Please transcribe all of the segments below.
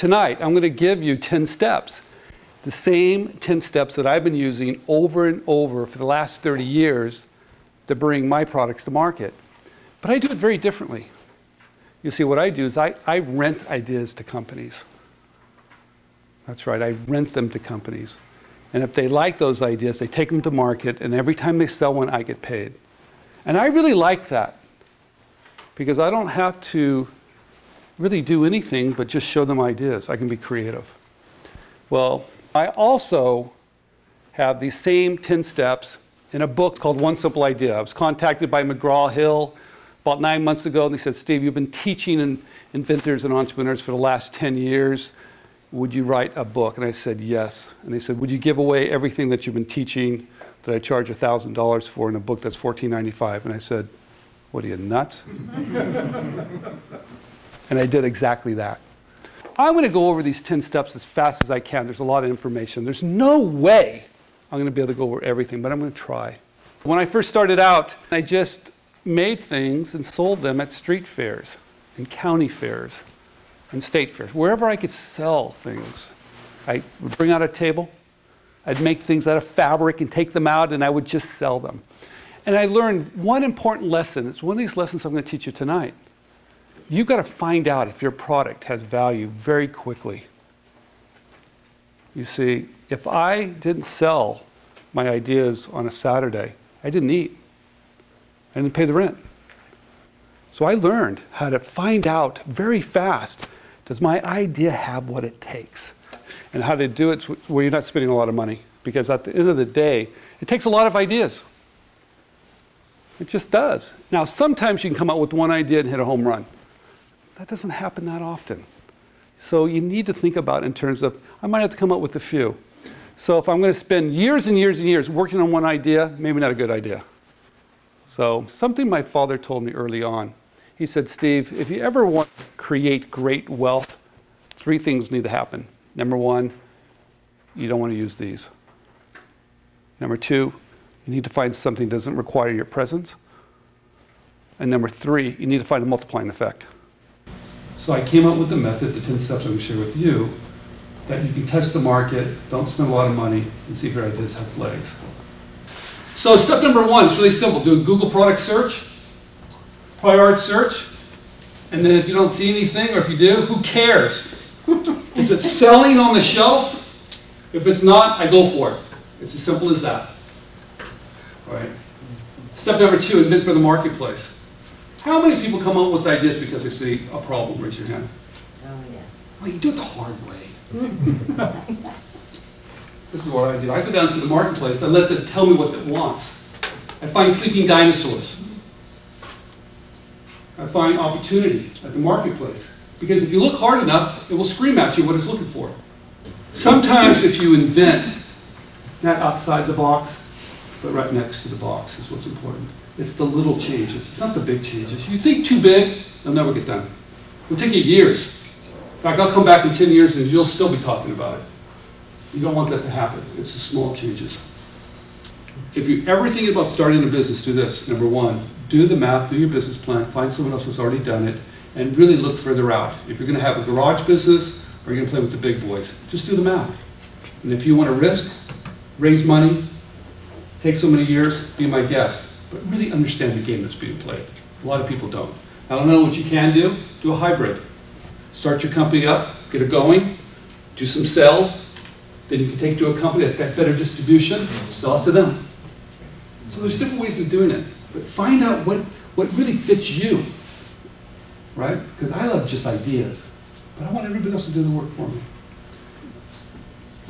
Tonight, I'm going to give you 10 steps. The same 10 steps that I've been using over and over for the last 30 years to bring my products to market. But I do it very differently. You see, what I do is I, I rent ideas to companies. That's right, I rent them to companies. And if they like those ideas, they take them to market, and every time they sell one, I get paid. And I really like that because I don't have to really do anything but just show them ideas. I can be creative. Well, I also have these same 10 steps in a book called One Simple Idea. I was contacted by McGraw Hill about nine months ago, and they said, Steve, you've been teaching in, inventors and entrepreneurs for the last 10 years. Would you write a book? And I said, yes. And they said, would you give away everything that you've been teaching that I charge $1,000 for in a book that's $14.95? And I said, what are you, nuts? and I did exactly that. I'm going to go over these 10 steps as fast as I can. There's a lot of information. There's no way I'm going to be able to go over everything, but I'm going to try. When I first started out, I just made things and sold them at street fairs and county fairs and state fairs, wherever I could sell things. I would bring out a table, I'd make things out of fabric and take them out, and I would just sell them. And I learned one important lesson. It's one of these lessons I'm going to teach you tonight. You've got to find out if your product has value very quickly. You see, if I didn't sell my ideas on a Saturday, I didn't eat. I didn't pay the rent. So I learned how to find out very fast does my idea have what it takes? And how to do it where you're not spending a lot of money. Because at the end of the day, it takes a lot of ideas. It just does. Now, sometimes you can come out with one idea and hit a home run. That doesn't happen that often. So you need to think about in terms of, I might have to come up with a few. So if I'm going to spend years and years and years working on one idea, maybe not a good idea. So something my father told me early on. He said, Steve, if you ever want to create great wealth, three things need to happen. Number one, you don't want to use these. Number two, you need to find something that doesn't require your presence. And number three, you need to find a multiplying effect. So I came up with the method, the 10 steps I'm going to share with you, that you can test the market, don't spend a lot of money, and see if your idea has legs. So step number one is really simple. Do a Google product search, prior art search, and then if you don't see anything, or if you do, who cares? is it selling on the shelf? If it's not, I go for it. It's as simple as that. All right. Step number two, invent for the marketplace. How many people come up with ideas because they see a problem? Raise your hand. Oh, yeah. Well, you do it the hard way. this is what I do. I go down to the marketplace. I let them tell me what it wants. I find sleeping dinosaurs. I find opportunity at the marketplace. Because if you look hard enough, it will scream at you what it's looking for. Sometimes if you invent, not outside the box, but right next to the box is what's important. It's the little changes. It's not the big changes. You think too big, they'll never get done. It'll take you years. In fact, I'll come back in 10 years and you'll still be talking about it. You don't want that to happen. It's the small changes. If you're ever thinking about starting a business, do this. Number one, do the math, do your business plan, find someone else that's already done it, and really look further out. If you're going to have a garage business or you're going to play with the big boys, just do the math. And if you want to risk, raise money, take so many years, be my guest. But really understand the game that's being played. A lot of people don't. I don't know what you can do. Do a hybrid. Start your company up, get it going, do some sales, then you can take to a company that's got better distribution, sell it to them. So there's different ways of doing it. But find out what, what really fits you, right? Because I love just ideas, but I want everybody else to do the work for me.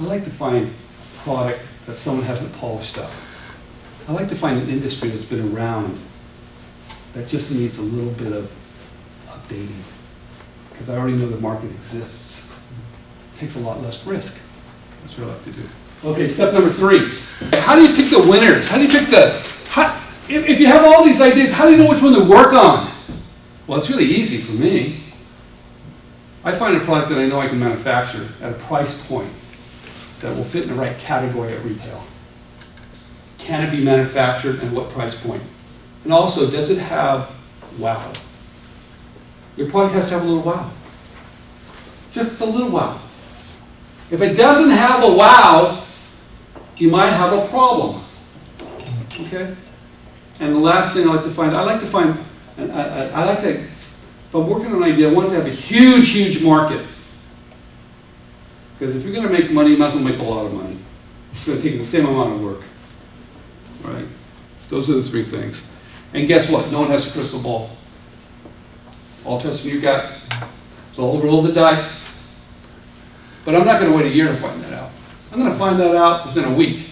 I like to find a product that someone hasn't polished up. I like to find an industry that's been around that just needs a little bit of updating because I already know the market exists. It takes a lot less risk. That's what I like to do. Okay, step number three. How do you pick the winners? How do you pick the, how, if, if you have all these ideas, how do you know which one to work on? Well, it's really easy for me. I find a product that I know I can manufacture at a price point that will fit in the right category at retail. Can it be manufactured and what price point? And also, does it have wow? Your product has to have a little wow. Just a little wow. If it doesn't have a wow, you might have a problem. Okay? And the last thing I like to find, I like to find, I, I, I like to, if I'm working on an idea, I want it to have a huge, huge market. Because if you're going to make money, you might as well make a lot of money. It's going to take the same amount of work. Right? Those are the three things. And guess what? No one has a crystal ball. All trust in you got. So I'll roll the dice. But I'm not going to wait a year to find that out. I'm going to find that out within a week.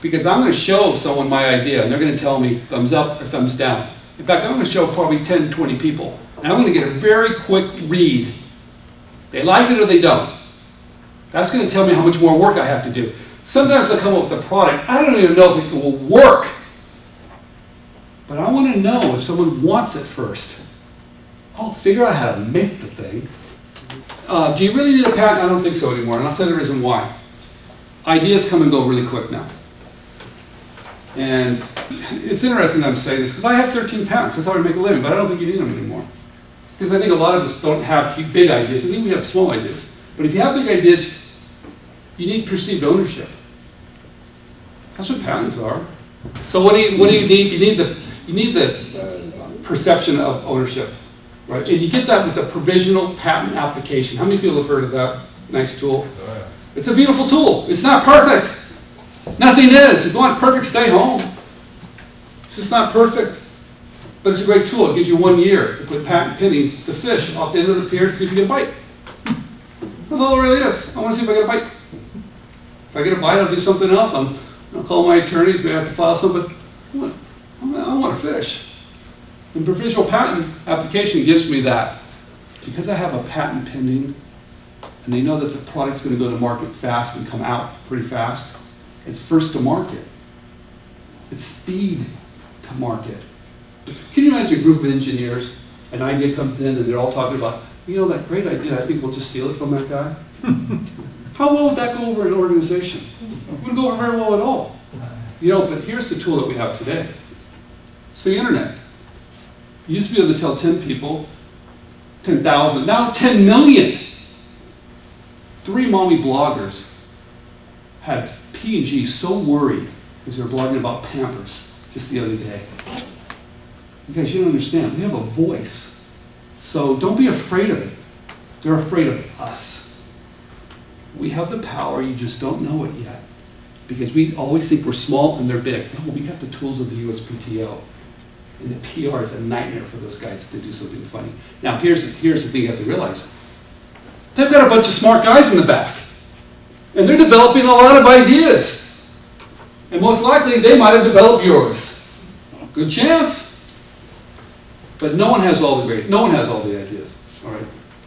Because I'm going to show someone my idea, and they're going to tell me thumbs up or thumbs down. In fact, I'm going to show probably 10, 20 people. And I'm going to get a very quick read. They like it or they don't. That's going to tell me how much more work I have to do. Sometimes I come up with a product, I don't even know if it will work. But I want to know if someone wants it first. I'll figure out how to make the thing. Uh, do you really need a patent? I don't think so anymore, and I'll tell you the reason why. Ideas come and go really quick now. And it's interesting I'm saying this, because I have 13 patents, that's how I make a living, but I don't think you need them anymore. Because I think a lot of us don't have big ideas, I think we have small ideas. But if you have big ideas, you need perceived ownership. That's what patents are. So what do you, what do you need? You need the, you need the uh, perception of ownership. Right? And you get that with a provisional patent application. How many people have heard of that nice tool? Oh, it's a beautiful tool. It's not perfect. Nothing is. If you want perfect, stay home. It's just not perfect. But it's a great tool. It gives you one year to put patent pending the fish off the end of the pier to see if you get a bite. That's all it really is. I want to see if I get a bite. If I get a bite, I'll do something else. I'm, I'll call my attorneys. We have to file something. I want, I want a fish. And provisional patent application gives me that. Because I have a patent pending, and they know that the product's going to go to market fast and come out pretty fast, it's first to market. It's speed to market. Can you imagine a group of engineers, an idea comes in and they're all talking about, you know, that great idea, I think we'll just steal it from that guy? How well would that go over an organization? It wouldn't go over very well at all. You know, but here's the tool that we have today. It's the internet. You used to be able to tell 10 people, 10,000, now 10 million. Three mommy bloggers had P&G so worried because they were blogging about Pampers just the other day. Guys, you don't understand. We have a voice. So don't be afraid of it. They're afraid of us. We have the power, you just don't know it yet. Because we always think we're small and they're big. No, we got the tools of the USPTO. And the PR is a nightmare for those guys if they do something funny. Now, here's, here's the thing you have to realize. They've got a bunch of smart guys in the back. And they're developing a lot of ideas. And most likely, they might have developed yours. Good chance. But no one has all the great, no one has all the ideas. All right.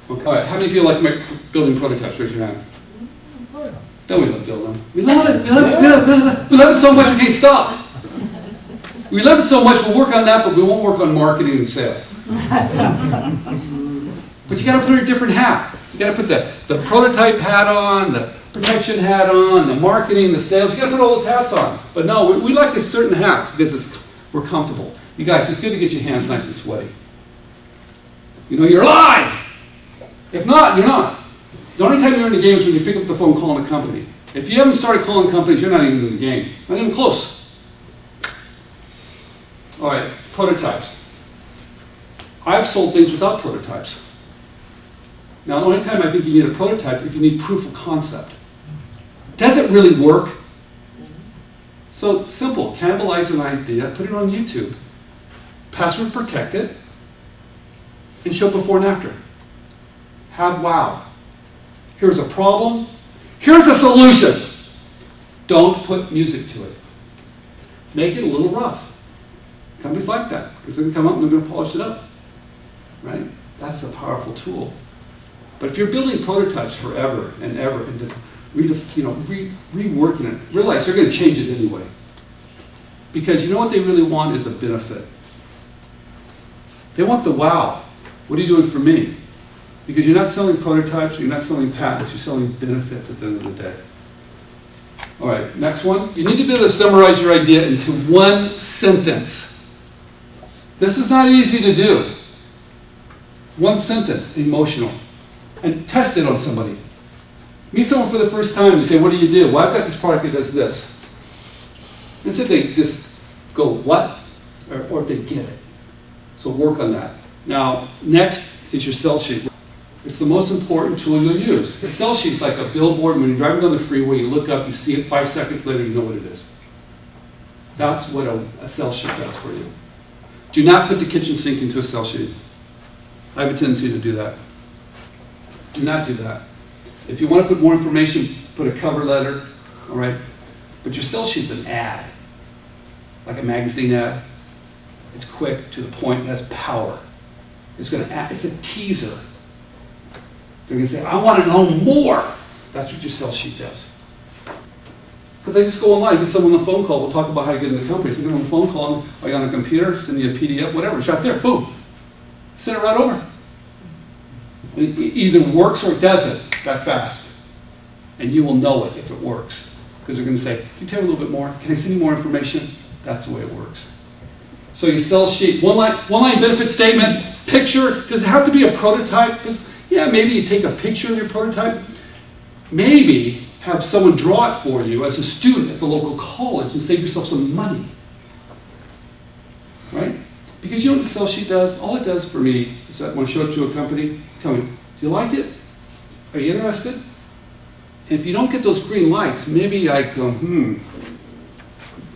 Okay. All right. How many people like building prototypes? Raise your hand. Don't we love building them? We love it. We love it. We love it. We love it so much we can't stop. We love it so much we'll work on that, but we won't work on marketing and sales. but you got to put a different hat. You got to put the, the prototype hat on, the protection hat on, the marketing, the sales. You got to put all those hats on. But no, we, we like the certain hats because it's we're comfortable. You guys, it's good to get your hands nice and sweaty. You know, you're alive. If not, you're not. The only time you're in the game is when you pick up the phone calling a company. If you haven't started calling companies, you're not even in the game. Not even close. All right, prototypes. I've sold things without prototypes. Now, the only time I think you need a prototype is if you need proof of concept. Does it really work? So simple, cannibalize an idea, put it on YouTube. Password protect it, and show before and after. Have wow. Here's a problem. Here's a solution. Don't put music to it. Make it a little rough. Companies like that because they're going to come up and they're going to polish it up. Right? That's a powerful tool. But if you're building prototypes forever and ever and you know, re, reworking it, realize they're going to change it anyway. Because you know what they really want is a benefit. They want the wow. What are you doing for me? Because you're not selling prototypes, you're not selling patents, you're selling benefits at the end of the day. All right, next one. You need to be able to summarize your idea into one sentence. This is not easy to do. One sentence, emotional. and test it on somebody. Meet someone for the first time and say, what do you do? Well, I've got this product that does this. And so they just go, what? Or, or they get it. So work on that. Now, next is your sell sheet. It's the most important tool you'll use. A sell sheet's like a billboard. When you're driving down the freeway, you look up, you see it, five seconds later, you know what it is. That's what a, a sell sheet does for you. Do not put the kitchen sink into a sell sheet. I have a tendency to do that. Do not do that. If you want to put more information, put a cover letter, all right? But your sell sheet's an ad, like a magazine ad. It's quick, to the point, it has power. It's going to add, it's a teaser. They're going to say, I want to know more. That's what your sell sheet does. Because I just go online, get someone on the phone call, we'll talk about how to get into the company. So get on the phone call, are you on a computer, send you a PDF, whatever, it's right there, boom. Send it right over. It either works or it doesn't that fast. And you will know it if it works. Because they're going to say, can you tell me a little bit more? Can I send you more information? That's the way it works. So you sell sheet, one line, one line benefit statement, picture. Does it have to be a prototype? Yeah, maybe you take a picture of your prototype. Maybe have someone draw it for you as a student at the local college and save yourself some money. Right? Because you know what the sell sheet does? All it does for me is that when I show it to a company, tell me, do you like it? Are you interested? And if you don't get those green lights, maybe I go, hmm,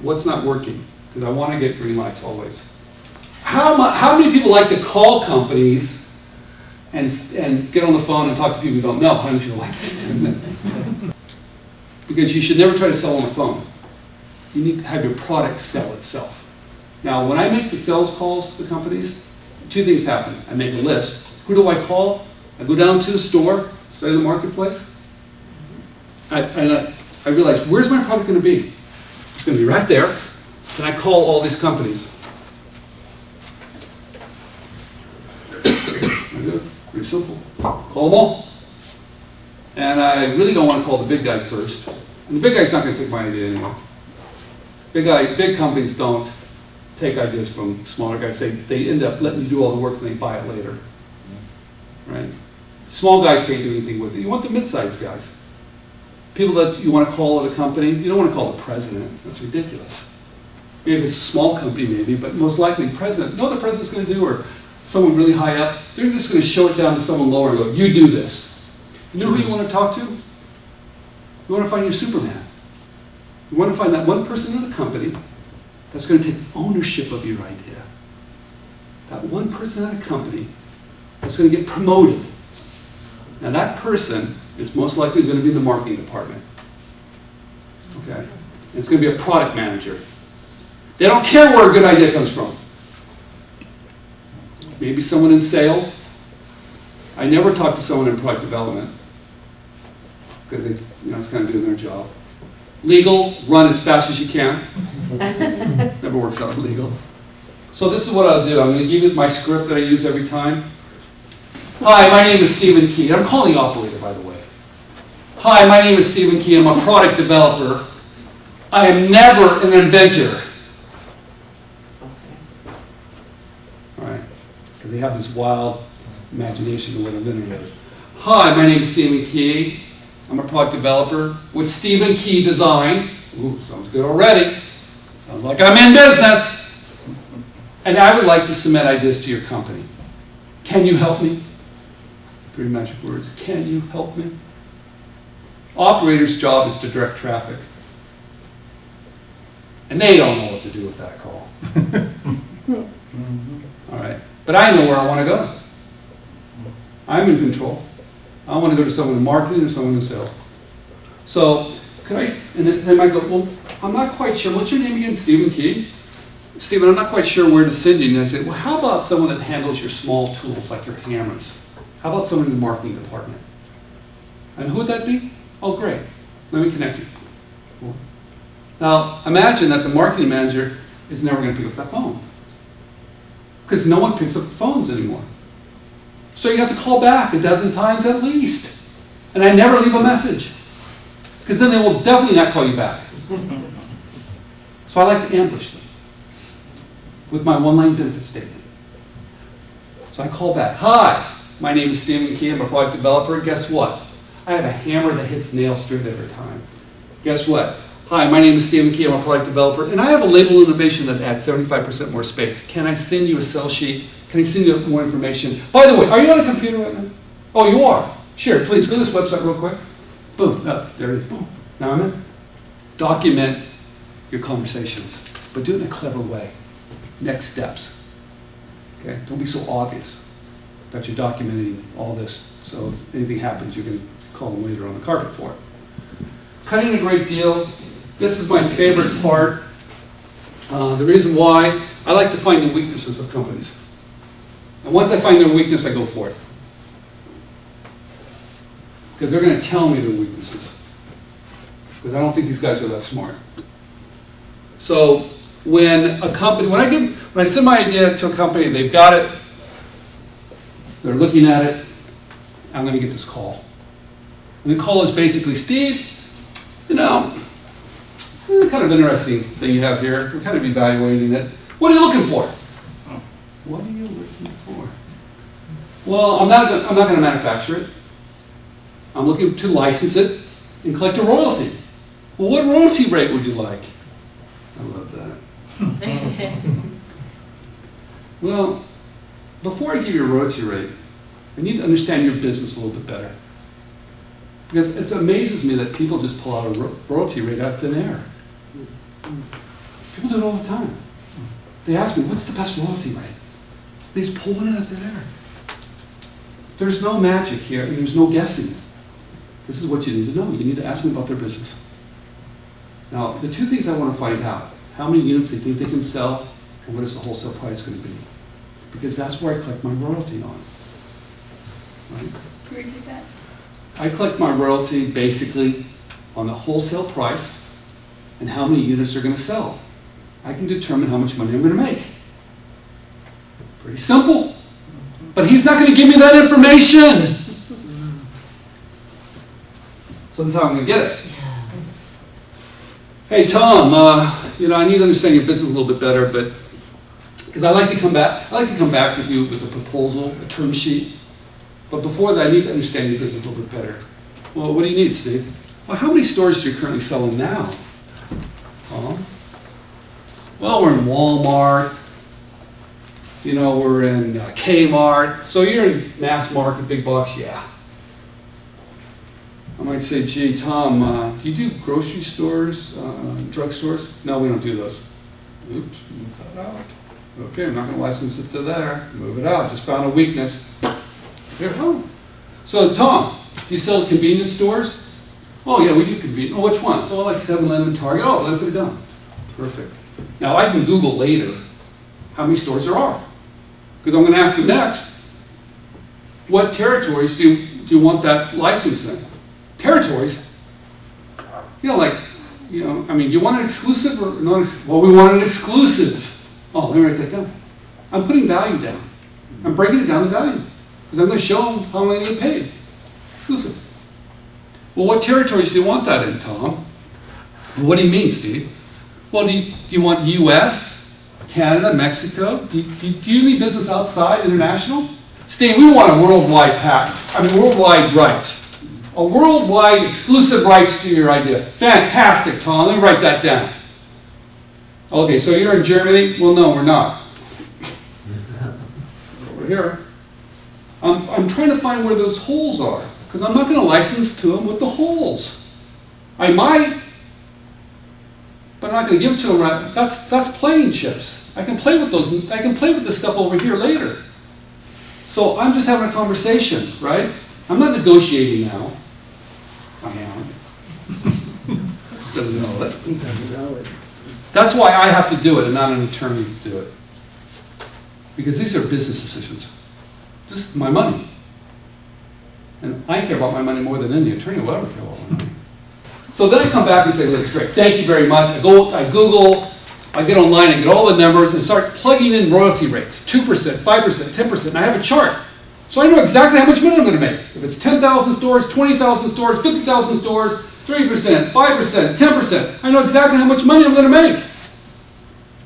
what's not working? Because I want to get green lights always. How, how many people like to call companies and, and get on the phone and talk to people you don't know? How many people like that. because you should never try to sell on the phone. You need to have your product sell itself. Now, when I make the sales calls to the companies, two things happen. I make a list. Who do I call? I go down to the store, study the marketplace, I, and I, I realize, where's my product going to be? It's going to be right there. And I call all these companies. Pretty simple. Call them all. And I really don't want to call the big guy first. And the big guy's not going to take my idea anymore. Big guy, big companies don't take ideas from smaller guys. They, they end up letting you do all the work and they buy it later. Right? Small guys can't do anything with it. You want the mid-sized guys. People that you want to call at a company, you don't want to call the president. That's ridiculous. Maybe it's a small company, maybe, but most likely president. What the president's going to do, or someone really high up? They're just going to show it down to someone lower and go, you do this. You know who you want to talk to? You want to find your Superman. You want to find that one person in the company that's going to take ownership of your idea. That one person in a company that's going to get promoted. Now that person is most likely going to be in the marketing department. Okay? And it's going to be a product manager. They don't care where a good idea comes from. Maybe someone in sales. I never talk to someone in product development because they, you know, it's kind of doing their job. Legal, run as fast as you can. Never works out legal. So this is what I'll do. I'm going to give you my script that I use every time. Hi, my name is Stephen Key. I'm calling the operator, by the way. Hi, my name is Stephen Key. I'm a product developer. I am never an inventor. All right, because they have this wild imagination of what an inventor is. Hi, my name is Stephen Key. I'm a product developer with Stephen Key Design. Ooh, sounds good already. Sounds like I'm in business. And I would like to submit ideas to your company. Can you help me? Three magic words. Can you help me? Operator's job is to direct traffic. And they don't know what to do with that call. But I know where I want to go. I'm in control. I want to go to someone in marketing or someone in sales. So, could I, and they might go, well, I'm not quite sure. What's your name again? Stephen Key? Stephen, I'm not quite sure where to send you. And I said, well, how about someone that handles your small tools, like your hammers? How about someone in the marketing department? And who would that be? Oh, great. Let me connect you. Now, imagine that the marketing manager is never going to pick up that phone. Because no one picks up the phones anymore. So you have to call back a dozen times at least. And I never leave a message. Because then they will definitely not call you back. So I like to ambush them with my one line benefit statement. So I call back Hi, My name is Stephen Key. I'm a product developer. Guess what? I have a hammer that hits nails straight every time. Guess what? Hi, my name is Stephen Key. I'm a product developer, and I have a label innovation that adds 75% more space. Can I send you a sell sheet? Can I send you more information? By the way, are you on a computer right now? Oh, you are. Sure, please go to this website real quick. Boom, oh, there it is. Boom. Now I'm in. Document your conversations, but do it in a clever way. Next steps. Okay? Don't be so obvious that you're documenting all this, so if anything happens, you can call them later on the carpet for it. Cutting a great deal. This is my favorite part. Uh, the reason why, I like to find the weaknesses of companies. And once I find their weakness, I go for it. Because they're going to tell me their weaknesses. Because I don't think these guys are that smart. So when a company, when I give, when I send my idea to a company, they've got it, they're looking at it, I'm going to get this call. And the call is basically, Steve, you know, Eh, kind of interesting thing you have here. We're kind of evaluating it. What are you looking for? What are you looking for? Well, I'm not, I'm not going to manufacture it. I'm looking to license it and collect a royalty. Well, what royalty rate would you like? I love that. well, before I give you a royalty rate, I need to understand your business a little bit better. Because it amazes me that people just pull out a royalty rate out of thin air. People do it all the time. They ask me, what's the best royalty rate? They just pull one out of thin air. There's no magic here, there's no guessing. This is what you need to know. You need to ask them about their business. Now, the two things I want to find out, how many units they think they can sell, and what is the wholesale price going to be. Because that's where I collect my royalty on. Right? I collect my royalty basically on the wholesale price and how many units they're going to sell. I can determine how much money I'm going to make. Pretty simple. But he's not going to give me that information. So that's how I'm going to get it. Hey, Tom, uh, you know, I need to understand your business a little bit better, but because I like to come back, I like to come back with you with a proposal, a term sheet. But before that, I need to understand your business a little bit better. Well, what do you need, Steve? Well, how many stores do you currently selling now? Tom? Well, we're in Walmart. You know, we're in uh, Kmart. So you're in mass market, big box, yeah. I might say, gee, Tom, uh, do you do grocery stores, uh, drugstores? No, we don't do those. Oops, move that out. Okay, I'm not going to license it to there. Move it out. Just found a weakness. Here, oh. So, Tom, do you sell convenience stores? Oh, yeah, we do convenience. Oh, which ones? Oh, like 7 Eleven, Target. Oh, let me put it down. Perfect. Now, I can Google later how many stores there are. Because I'm going to ask you next, what territories do you, do you want that license in? Territories? You know, like, you know, I mean, do you want an exclusive or not? Well, we want an exclusive. Oh, let me write that down. I'm putting value down. I'm breaking it down to value. Because I'm going to show them how to get paid. Exclusive. Well, what territories do you want that in, Tom? What do you mean, Steve? Well, do you, do you want U.S., Canada, Mexico? Do you, do, you, do you need business outside, international? Steve, we want a worldwide pack. I mean, worldwide rights. A worldwide exclusive rights to your idea. Fantastic, Tom. Let me write that down. Okay, so you're in Germany? Well, no, we're not. Over here. I'm, I'm trying to find where those holes are because I'm not going to license to them with the holes. I might, but I'm not going to give it to them right. That's, that's playing chips. I can play with those. I can play with this stuff over here later. So I'm just having a conversation, right? I'm not negotiating now. I am. Doesn't know it. Doesn't know it. That's why I have to do it and not an attorney to do it. Because these are business decisions. This is my money. And I care about my money more than any attorney will ever care about my money. So then I come back and say, that's great, thank you very much. I go, I Google, I get online, I get all the numbers and start plugging in royalty rates 2%, 5%, 10%, and I have a chart. So I know exactly how much money I'm going to make. If it's 10,000 stores, 20,000 stores, 50,000 stores, 3%, 5%, 10%, I know exactly how much money I'm going to make.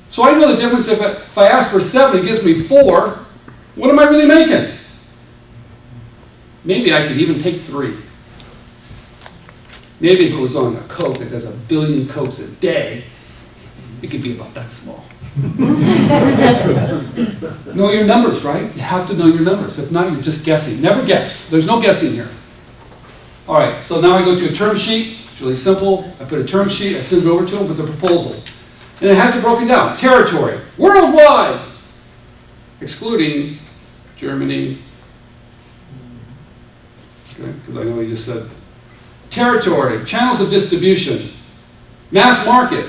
So I know the difference if I, if I ask for 7, it gives me 4. What am I really making? Maybe I could even take three. Maybe if it was on a Coke that does a billion Cokes a day, it could be about that small. know your numbers, right? You have to know your numbers. If not, you're just guessing. Never guess. There's no guessing here. All right, so now I go to a term sheet. It's really simple. I put a term sheet, I send it over to them with the proposal. And it has it broken down. Territory, worldwide, excluding Germany. Because I know you just said territory, channels of distribution, mass market,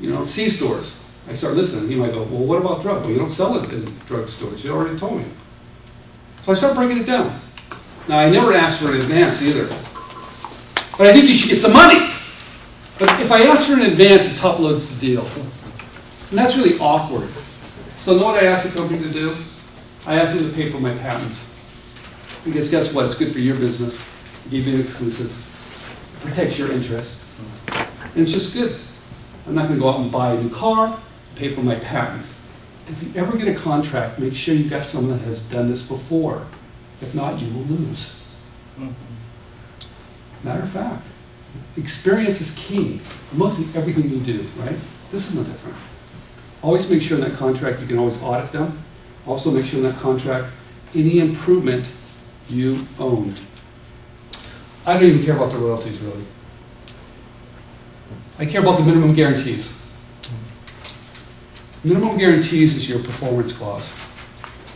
you know, C stores. I start listening. He might go, well, what about drug? Well, you don't sell it in drug stores. You already told me. So I start breaking it down. Now, I never asked for an advance either. But I think you should get some money. But if I ask for an advance, it top loads the deal. And that's really awkward. So know what I asked the company to do? I asked them to pay for my patents. Because guess what? It's good for your business. Give you an exclusive. Protects your interest. And it's just good. I'm not going to go out and buy a new car, pay for my patents. If you ever get a contract, make sure you've got someone that has done this before. If not, you will lose. Mm-hmm. Matter of fact, experience is key. Mostly everything you do, right? This is no different. Always make sure in that contract you can always audit them. Also make sure in that contract any improvement you own. I don't even care about the royalties really. I care about the minimum guarantees. Minimum guarantees is your performance clause.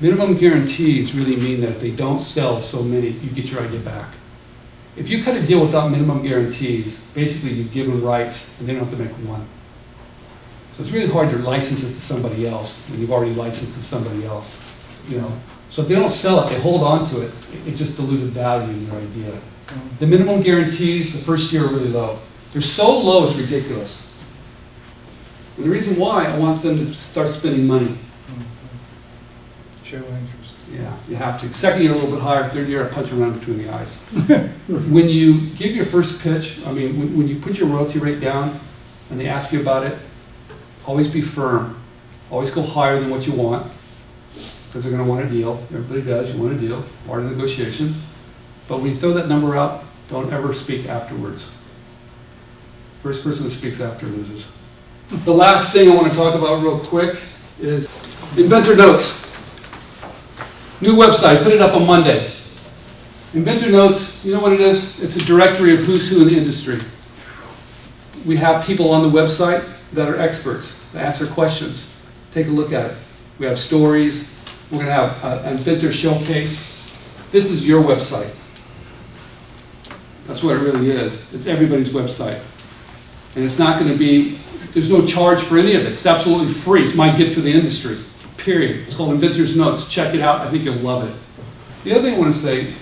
Minimum guarantees really mean that if they don't sell so many, you get your idea back. If you cut a deal without minimum guarantees, basically you give them rights and they don't have to make one. So it's really hard to license it to somebody else when you've already licensed it to somebody else. You know, so if they don't sell it, they hold on to it. It just diluted value in your idea. The minimum guarantees the first year are really low. They're so low, it's ridiculous. And the reason why, I want them to start spending money. Show interest. Yeah, you have to. Second year, a little bit higher. Third year, I punch them around between the eyes. when you give your first pitch, I mean, when, when you put your royalty rate down and they ask you about it, always be firm. Always go higher than what you want because they're going to want a deal. Everybody does. You want a deal. Part of the negotiation. But when you throw that number out, don't ever speak afterwards. First person that speaks after loses. The last thing I want to talk about real quick is Inventor Notes. New website, put it up on Monday. Inventor Notes, you know what it is? It's a directory of who's who in the industry. We have people on the website that are experts, that answer questions. Take a look at it. We have stories. We're going to have an inventor showcase. This is your website. That's what it really is. It's everybody's website. And it's not going to be, there's no charge for any of it. It's absolutely free. It's my gift to the industry, period. It's called Inventor's Notes. Check it out. I think you'll love it. The other thing I want to say,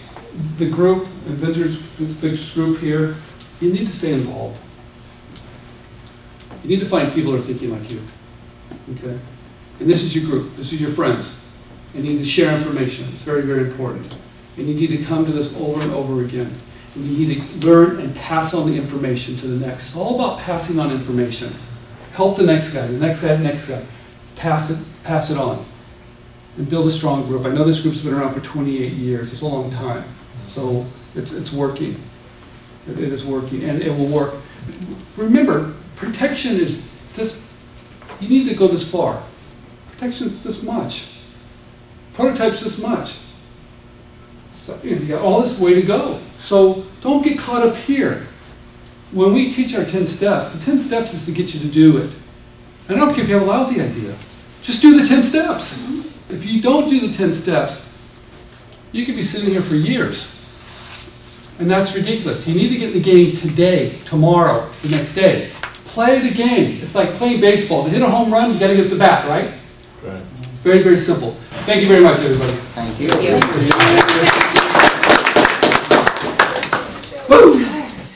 the group, Inventors, this big group here, you need to stay involved. You need to find people who are thinking like you. Okay? And this is your group. This is your friends. And you need to share information. It's very, very important. And you need to come to this over and over again. And you need to learn and pass on the information to the next. It's all about passing on information. Help the next guy, the next guy, the next guy. Pass it, pass it on. And build a strong group. I know this group's been around for 28 years. It's a long time. So it's, it's working. It, it is working, and it will work. Remember, protection is this, you need to go this far. Protection is this much. Prototype's this much. So, you, know, you got all this way to go. So don't get caught up here. When we teach our 10 steps, the 10 steps is to get you to do it. I don't care if you have a lousy idea. Just do the 10 steps. If you don't do the 10 steps, you could be sitting here for years. And that's ridiculous. You need to get in the game today, tomorrow, the next day. Play the game. It's like playing baseball. To hit a home run, you got to get the bat, right? Right. It's very, very simple. Thank you very much, everybody. Thank you. Woo!